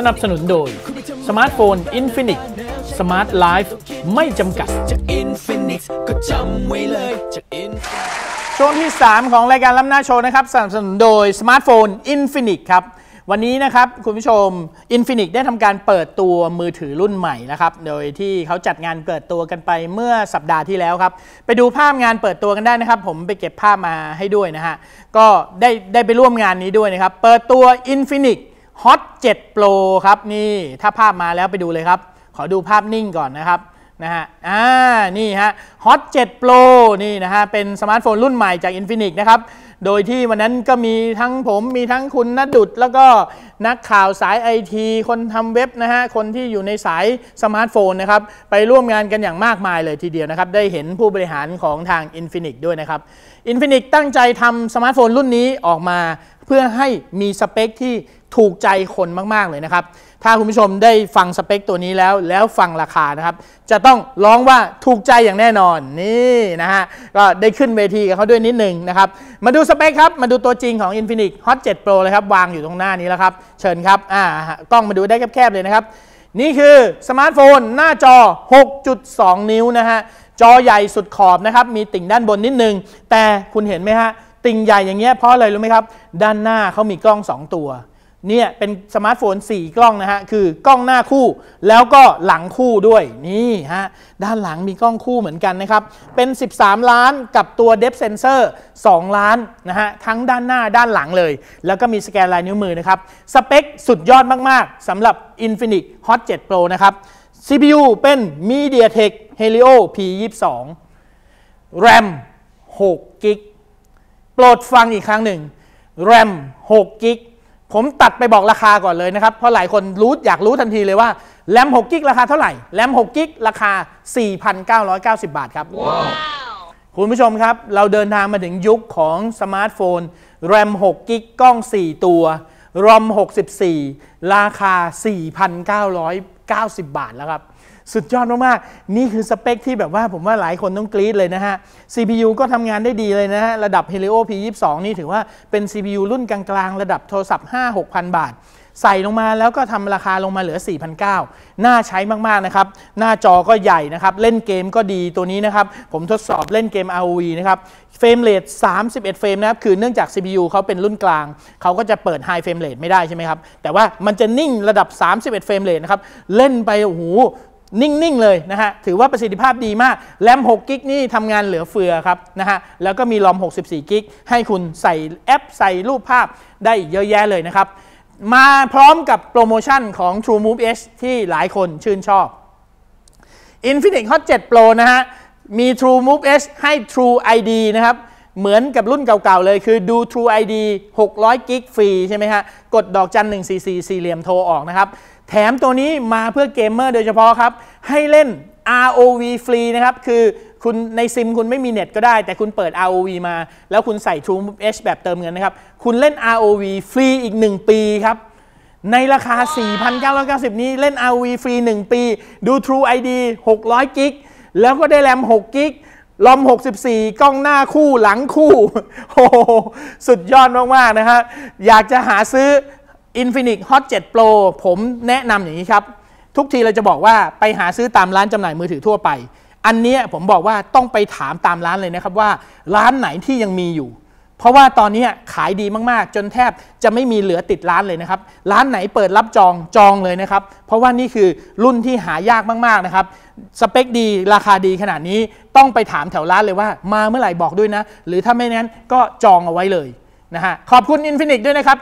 สนับสนุนโดย สมาร์ทโฟน Infinix Smart Life ไม่จำกัดจาก Infinix ก็จำไว้เลยจากอินช่วงที่ 3 ของรายการล้ำหน้าโชว์นะครับ สนับสนุนโดยสมาร์ทโฟน Infinix ครับ วันนี้นะครับ คุณผู้ชม Infinix ได้ทำการเปิดตัวมือถือรุ่นใหม่นะครับ โดยที่เขาจัดงานเปิดตัวกันไปเมื่อสัปดาห์ที่แล้วครับ ไปดูภาพงานเปิดตัวกันได้นะครับ ผมไปเก็บภาพมาให้ด้วยนะฮะ ก็ได้ได้ไปร่วมงานนี้ด้วยนะครับ เปิดตัว Infinix Hot 7 Pro ครับนี่ถ้าภาพมาแล้วไปดูเลยครับ ขอดูภาพนิ่งก่อนนะครับนะฮะอ่านี่ฮะ Hot 7 Pro นี่นะฮะเป็นสมาร์ทโฟนรุ่นใหม่จาก Infinix นะครับโดยที่วันนั้นก็มีทั้งผมมีทั้งคุณนัดดุดแล้วก็นักข่าวสายไอทีคนทำเว็บนะฮะ คนที่อยู่ในสายสมาร์ทโฟนนะครับ ไปร่วมงานกันอย่างมากมายเลยทีเดียวนะครับ ได้เห็นผู้บริหารของทาง Infinix ด้วยนะครับ Infinix ตั้งใจทำสมาร์ทโฟนรุ่นนี้ออกมา เพื่อให้มีสเปคที่ ถูกใจคนมาก ๆ เลยนะครับ ถ้าคุณผู้ชมได้ฟังสเปคตัวนี้แล้วแล้วฟังราคานะครับ จะต้องร้องว่าถูกใจอย่างแน่นอนนี่นะฮะก็ได้ขึ้นเวทีกับเขาด้วยนิดหนึ่งนะครับ มาดูสเปคครับ มาดูตัวจริงของ Infinix Hot 7 Pro เลยครับ วางอยู่ตรงหน้านี้แล้วครับ เชิญครับอ่ากล้องมาดูได้แคบๆเลยนะครับ นี่คือสมาร์ทโฟนหน้าจอ 6.2 นิ้วนะฮะจอใหญ่สุดขอบนะครับมีติ่งด้านบนนิดนึงแต่คุณเห็นไหมฮะติ่งใหญ่อย่างเงี้ยเพราะอะไรรู้ไหมครับ ด้านหน้าเขามีกล้อง 2 ตัว เนี่ยเป็นสมาร์ทโฟน 4 กล้องนะฮะ คือกล้องหน้าคู่แล้วก็หลังคู่ด้วยนี่ฮะ ด้านหลังมีกล้องคู่เหมือนกันนะครับ เป็น 13 ล้านกับตัว Depth Sensor 2ล้านนะฮะ ทั้งด้านหน้าด้านหลังเลย แล้วก็มีสแกนลายนิ้วมือนะครับ สเปคสุดยอดมาก ๆสำหรับ Infinix Hot 7 Pro นะครับ CPU เป็น MediaTek Helio P22 RAM 6 gig โปรดฟังอีกครั้งหนึ่ง RAM 6กิก ผมตัดไปบอกราคาก่อนเลยนะครับ เพราะหลายคนรู้อยากรู้ทันทีเลยว่า RAM 6 gig ราคาเท่าไหร่ RAM 6 gig ราคา 4,990 บาทครับคุณผู้ชมครับ เราเดินทางมาถึงยุคของสมาร์ทโฟน RAM 6กิกกล้อง 4 ตัว ROM 64 ราคา 4,990 บาทแล้วครับ สุดยอดมากๆ นี่คือสเปคที่แบบว่าผมว่าหลายคนต้องกรี๊ดเลยนะฮะ CPU ก็ทำงานได้ดีเลยนะฮะ ระดับ Helio P22 นี่ถือว่าเป็น CPU รุ่นกลางๆ ระดับโทรศัพท์ 5-6,000 บาท ใส่ลงมาแล้วก็ทำราคาลงมาเหลือ 4,900น่าใช้มาก ๆ นะครับ หน้าจอก็ใหญ่นะครับ เล่นเกมก็ดีตัวนี้นะครับ ผมทดสอบเล่นเกม ROV นะครับ frame rate 31 frame นะครับ คือเนื่องจาก CPU เขาเป็นรุ่นกลาง เขาก็จะเปิด High เฟรมเรทไม่ได้ใช่ไหมครับ แต่ว่ามันจะนิ่งระดับ 31 frame rate นะครับ เล่นไปโอ้โห นิ่ง ๆ เลยนะฮะ ถือว่าประสิทธิภาพดีมาก แรม 6 gig นี่ทำงานเหลือเฟือครับนะฮะ แล้วก็มี ROM 64 gig ให้คุณใส่แอปใส่รูปภาพได้เยอะแยะเลยนะครับ มาพร้อมกับโปรโมชั่นของ True Move H ที่หลายคนชื่นชอบ Infinix Hot 7 Pro นะฮะ มี True Move H ให้ True ID นะครับเหมือนกับรุ่นเก่าๆเลยคือดู True ID 600 gig ฟรีใช่ไหมฮะ กดดอกจัน144สี่เหลี่ยมโทรออกนะครับ แถมตัวนี้มาเพื่อเกมเมอร์โดยเฉพาะครับ ให้เล่น ROV ฟรีนะครับ คือคุณในซิมคุณไม่มีเน็ตก็ได้ แต่คุณเปิด ROV มา แล้วคุณใส่ True Move H แบบเติมเงินนะครับ คุณเล่น ROV ฟรีอีก 1 ปีครับ ในราคา 4,990 นี้เล่น ROV ฟรี 1 ปี ดู True ID 600กิกแล้วก็ได้แรม 6กิกลอม 64 กล้องหน้าคู่หลังคู่ โอ้โหสุดยอดมาก ๆ นะฮะ อยากจะหาซื้อ Infinix Hot 7 Pro ผมแนะนำอย่างนี้ครับ ทุกทีเราจะบอกว่าไปหาซื้อตามร้านจำหน่ายมือถือทั่วไป อันนี้ผมบอกว่าต้องไปถามตามร้านเลยนะครับว่าร้านไหนที่ยังมีอยู่ เพราะว่าตอนนี้ขายดีมากๆ จนแทบจะไม่มีเหลือติดร้านเลยนะครับ ร้านไหนเปิดรับจองจองเลยนะครับ เพราะว่านี่คือรุ่นที่หายากมากๆนะครับสเปคดีราคาดีขนาดนี้ต้องไปถามแถวร้านเลยว่า มาเมื่อไหร่บอกด้วยนะ หรือถ้าไม่นั้นก็จองเอาไว้เลยนะฮะขอบคุณ Infinix ด้วยนะครับ